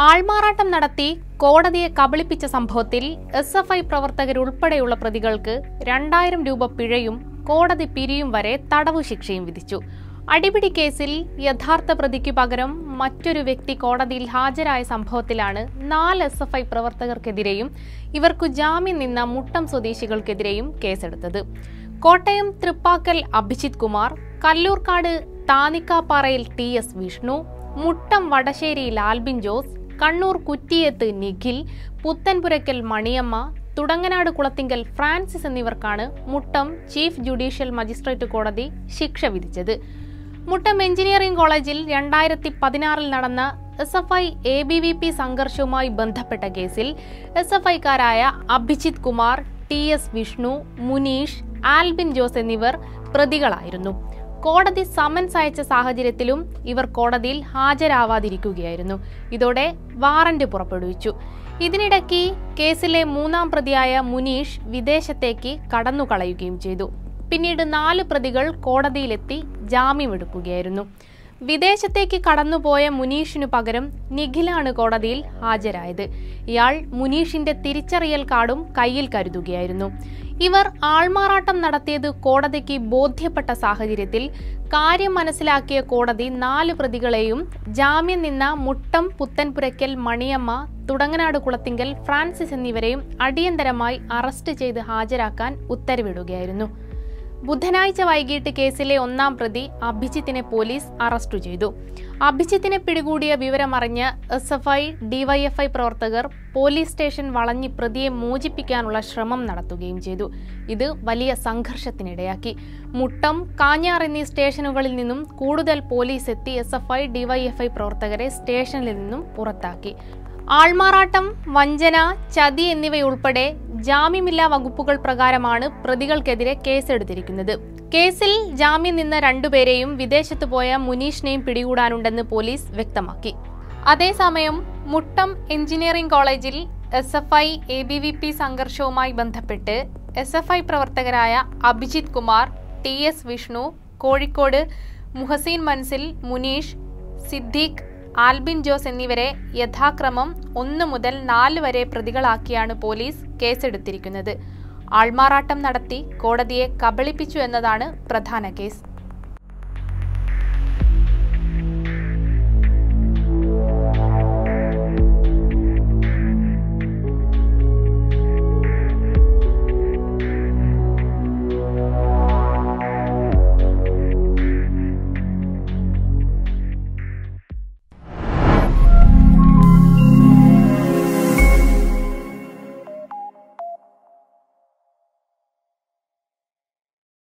ആൾമാറാട്ടം നടത്തി കോടതിയെ കബളിപ്പിച്ച സംഭവത്തിൽ എസ് എഫ് ഐ പ്രവർത്തകരുൾപ്പെടെയുള്ള പ്രതികൾക്ക് രണ്ടായിരം രൂപ പിഴയും കോടതി പിരിയും വരെ തടവു ശിക്ഷയും വിധിച്ചു. അടിപിടി കേസിൽ യഥാർത്ഥ പ്രതിക്ക് പകരം മറ്റൊരു വ്യക്തി കോടതിയിൽ ഹാജരായ സംഭവത്തിലാണ് നാല് എസ് എഫ് ഐ പ്രവർത്തകർക്കെതിരെയും ഇവർക്കു ജാമ്യം നിന്ന മുട്ടം സ്വദേശികൾക്കെതിരെയും കേസെടുത്തത്. കോട്ടയം തൃപ്പാക്കൽ അഭിജിത് കുമാർ കല്ലൂർക്കാട് താനിക്കാപ്പാറയിൽ ടി എസ് വിഷ്ണു മുട്ടം വടശ്ശേരിയിൽ ആൽബിൻ ജോസ് കണ്ണൂർ കുറ്റിയത്ത് നിഖിൽ പുത്തൻപുരയ്ക്കൽ മണിയമ്മ തുടങ്ങനാട് കുളത്തിങ്കൽ ഫ്രാൻസിസ് എന്നിവർക്കാണ് മുട്ടം ചീഫ് ജുഡീഷ്യൽ മജിസ്ട്രേറ്റ് കോടതി ശിക്ഷ വിധിച്ചത്. മുട്ടം എഞ്ചിനീയറിംഗ് കോളേജിൽ രണ്ടായിരത്തി പതിനാറിൽ നടന്ന S F I A B V P സംഘർഷവുമായി ബന്ധപ്പെട്ട കേസിൽ എസ് എഫ് ഐക്കാരായ അഭിജിത് കുമാർ ടി എസ് വിഷ്ണു മുനീഷ് ആൽബിൻ ജോസ് എന്നിവർ പ്രതികളായിരുന്നു. കോടതി സമൻസ് അയച്ച സാഹചര്യത്തിലും ഇവർ കോടതിയിൽ ഹാജരാവാതിരിക്കുകയായിരുന്നു. ഇതോടെ വാറന്റ് പുറപ്പെടുവിച്ചു. ഇതിനിടയ്ക്ക് കേസിലെ മൂന്നാം പ്രതിയായ മുനീഷ് വിദേശത്തേക്ക് കടന്നുകളയുകയും ചെയ്തു. പിന്നീട് നാല് പ്രതികൾ കോടതിയിലെത്തി ജാമ്യമെടുക്കുകയായിരുന്നു വിദേശത്തേക്ക് കടന്നുപോയ മുനീഷിനു പകരം നിഖിലാണ് കോടതിയിൽ ഹാജരായത്. ഇയാൾ മുനീഷിന്റെ തിരിച്ചറിയൽ കാർഡും കയ്യിൽ കരുതുകയായിരുന്നു. ഇവർ ആൾമാറാട്ടം നടത്തിയത് കോടതിക്ക് ബോധ്യപ്പെട്ട സാഹചര്യത്തിൽ കാര്യം മനസ്സിലാക്കിയ കോടതി നാല് പ്രതികളെയും ജാമ്യം നിന്ന മുട്ടം പുത്തൻപുരയ്ക്കൽ മണിയമ്മ തുടങ്ങനാട് കുളത്തിങ്കൽ ഫ്രാൻസിസ് എന്നിവരെയും അടിയന്തരമായി അറസ്റ്റ് ചെയ്ത് ഹാജരാക്കാൻ ഉത്തരവിടുകയായിരുന്നു. ബുധനാഴ്ച വൈകിട്ട് കേസിലെ ഒന്നാം പ്രതി അഭിജിത്തിനെ പോലീസ് അറസ്റ്റ് ചെയ്തു. അഭിജിത്തിനെ പിടികൂടിയ വിവരമറിഞ്ഞ് എസ് എഫ് ഐ ഡിവൈഎഫ്ഐ പ്രവർത്തകർ പോലീസ് സ്റ്റേഷൻ വളഞ്ഞ് പ്രതിയെ മോചിപ്പിക്കാനുള്ള ശ്രമം നടത്തുകയും ചെയ്തു. ഇത് വലിയ സംഘർഷത്തിനിടയാക്കി. മുട്ടം കാഞ്ഞാർ എന്നീ സ്റ്റേഷനുകളിൽ നിന്നും കൂടുതൽ പോലീസ് എത്തി എസ് എഫ് ഐ ഡിവൈഎഫ്ഐ പ്രവർത്തകരെ സ്റ്റേഷനിൽ നിന്നും പുറത്താക്കി. ആൾമാറാട്ടം വഞ്ചന ചതി എന്നിവയുൾപ്പെടെ ജാമ്യമില്ലാ വകുപ്പുകൾ പ്രകാരമാണ് പ്രതികൾക്കെതിരെ കേസെടുത്തിരിക്കുന്നത്. കേസിൽ ജാമ്യം നിന്ന രണ്ടുപേരെയും വിദേശത്ത് പോയ മുനീഷിനെയും പിടികൂടാനുണ്ടെന്ന് പോലീസ് വ്യക്തമാക്കി. അതേസമയം മുട്ടം എഞ്ചിനീയറിംഗ് കോളേജിൽ S F I A B V P സംഘർഷവുമായി ബന്ധപ്പെട്ട് എസ് എഫ് ഐ പ്രവർത്തകരായ അഭിജിത് കുമാർ ടി എസ് വിഷ്ണു കോഴിക്കോട് മുഹസീൻ മൻസിൽ മുനീഷ് സിദ്ദീഖ് ആൽബിൻ ജോസ് എന്നിവരെ യഥാക്രമം ഒന്ന് മുതൽ നാല് വരെ പ്രതികളാക്കിയാണ് പോലീസ് കേസെടുത്തിരിക്കുന്നത്. ആൾമാറാട്ടം നടത്തി കോടതിയെ കബളിപ്പിച്ചു എന്നതാണ് പ്രധാന കേസ്.